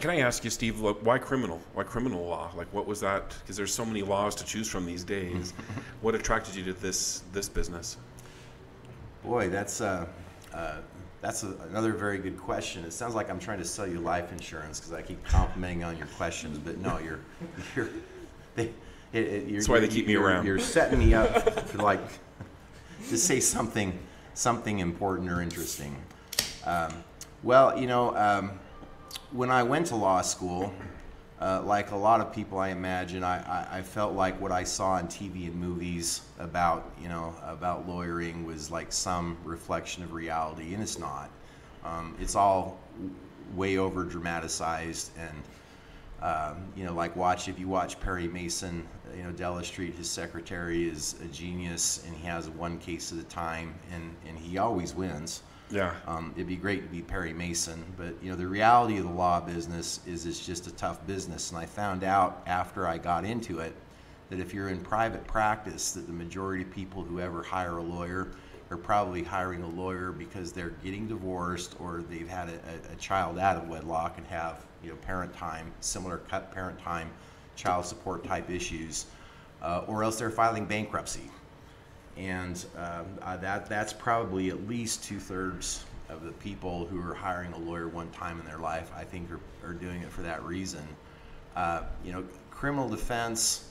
Can I ask you, Steve, look, why criminal? Why criminal law? Like, what was that? Because there's so many laws to choose from these days. what attracted you to this this business? Boy, that's uh, uh, that's a, another very good question. It sounds like I'm trying to sell you life insurance because I keep complimenting on your questions, but no, you're you're. They, it, it, you're That's why they keep me around. You're setting me up to like to say something something important or interesting. Um, well, you know, um, when I went to law school, uh, like a lot of people, I imagine, I, I, I felt like what I saw on TV and movies about, you know, about lawyering was like some reflection of reality, and it's not. Um, it's all way over dramatized and um, you know, like watch if you watch Perry Mason, you know, Della Street, his secretary is a genius, and he has one case at a time, and and he always wins. Yeah. Um, it'd be great to be Perry Mason, but you know, the reality of the law business is it's just a tough business, and I found out after I got into it that if you're in private practice, that the majority of people who ever hire a lawyer are probably hiring a lawyer because they're getting divorced or they've had a, a, child out of wedlock and have you know parent time, similar cut parent time, child support type issues, uh, or else they're filing bankruptcy and um, uh, that that's probably at least two thirds of the people who are hiring a lawyer one time in their life. I think are, are doing it for that reason. Uh, you know, criminal defense.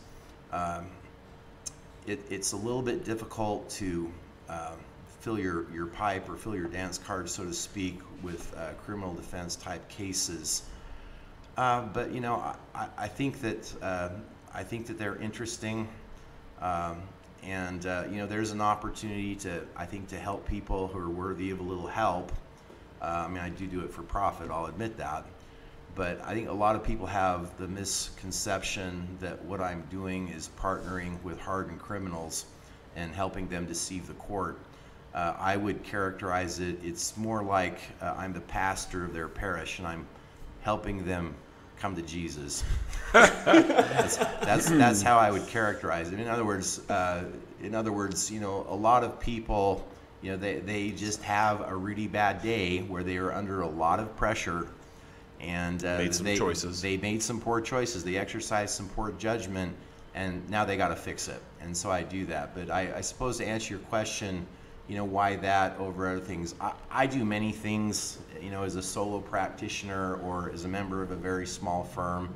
Um, it, it's a little bit difficult to um, fill your, your pipe or fill your dance card, so to speak, with uh, criminal defense type cases. Uh, but you know, I, I- think that uh, I think that they're interesting, um, and uh, you know, there's an opportunity to I think to help people who are worthy of a little help. Uh, I mean, I do do it for profit. I'll admit that, but I think a lot of people have the misconception that what I'm doing is partnering with hardened criminals and helping them deceive the court. Uh, I would characterize it. It's more like uh, I'm the pastor of their parish, and I'm helping them come to Jesus. that's, that's that's how I would characterize it. In other words, uh, in other words, you know, a lot of people, you know, they, they just have a really bad day where they are under a lot of pressure, and uh, Made some they, choices. They made some poor choices. They exercised some poor judgment, and now they got to fix it. And so I do that. But I, I suppose to answer your question, you know, why that over other things? I, I do many things, you know, as a solo practitioner or as a member of a very small firm.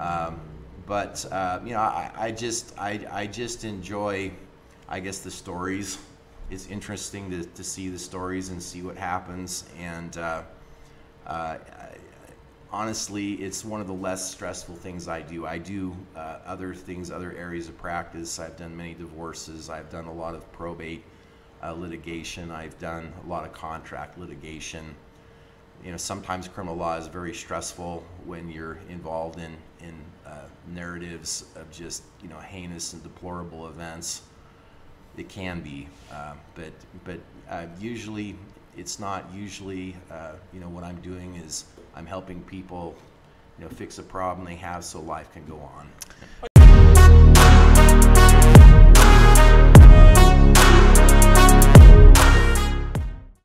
Um, but uh, you know, I, I just I, I just enjoy, I guess, the stories. It's interesting to, to see the stories and see what happens. And uh, uh, honestly, it's one of the less stressful things I do. I do uh, other things, other areas of practice. I've done many divorces. I've done a lot of probate uh, litigation. I've done a lot of contract litigation you know, sometimes criminal law is very stressful when you're involved in in uh, narratives of just you know heinous and deplorable events. It can be, uh, but but uh, usually it's not. Usually, uh, you know, what I'm doing is I'm helping people, you know, fix a problem they have so life can go on.